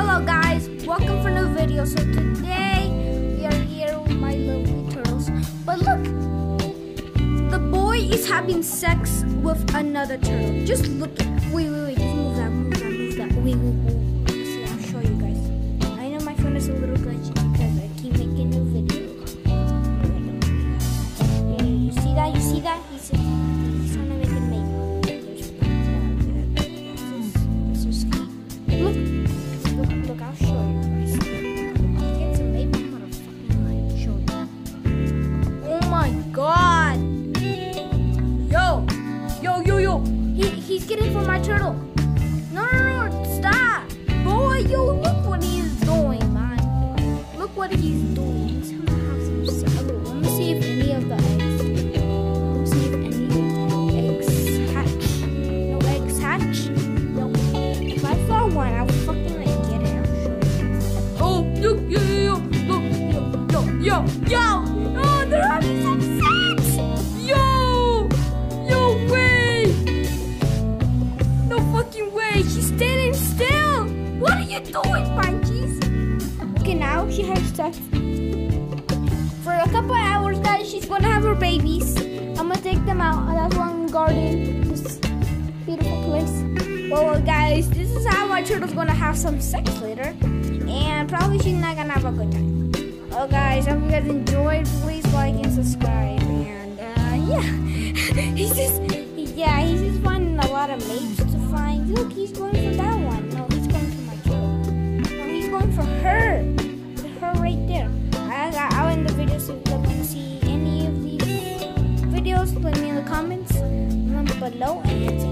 Hello guys, welcome for new video. So today we are here with my lovely turtles. But look, the boy is having sex with another turtle. Just look. Wait, wait, wait. Just move that, move that, move that. Wait, wait, wait. kidding for my turtle. No, no, no, stop. Boy, yo, look what he's doing, man. Look what he's doing. Let me see if any of the eggs. Hatch. No eggs hatch? No. If I saw one, I would fucking get it. Oh, yo, yo, yo, yo, yo, yo, yo. Oh, they're having fucking standing still! What are you doing, Panchies? Okay, now she has sex. For a couple hours, guys, she's gonna have her babies. I'm gonna take them out. That's one garden. This beautiful place. Well, guys, this is how my turtle's gonna have some sex later, and probably she's not gonna have a good time. Well, guys, I hope you guys enjoyed. Please like and subscribe, and uh, yeah, he's just yeah, he's just finding a lot of mates flying. Look, he's going for that one. No, he's going for my girl. No, he's going for her. Her right there. I, I, will end the video so if you guys want see any of these videos, let me in the comments below and